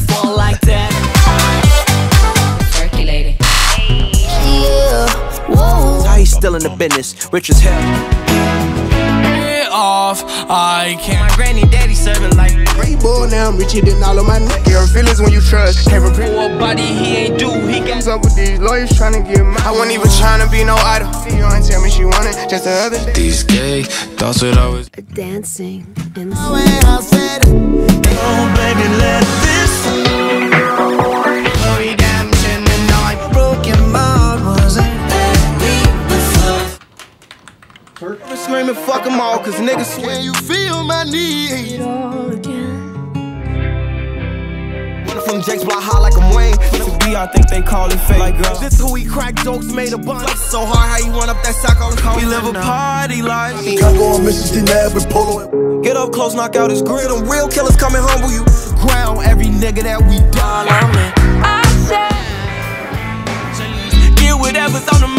fall like that. Yeah, whoa. How still in the business, rich as hell. Off, I can't. My granny daddy serving like Great boy, now I'm richer than all of my niggas Your feelings when you trust, can't repeat. Poor buddy, he ain't do, he got up with these lawyers trying to get mine? I wasn't even trying to be no idol. See you aunt tell me she wanted just the other day. These gay thoughts would always Dancing in the I'm screaming, fuck them all, cause niggas swear you feel my need. all again. Running from Jake's block high like I'm Wayne. To be, I think they call it fake. Like, girl, this who we crack jokes made a bunch. So hard, how you run up that sock on the car? We live a party life. Chicago on Mrs. Nab with Polo. Get up close, knock out his Real, grill. them real killers come and humble you. Ground every nigga that we die. Get whatever's on the mind.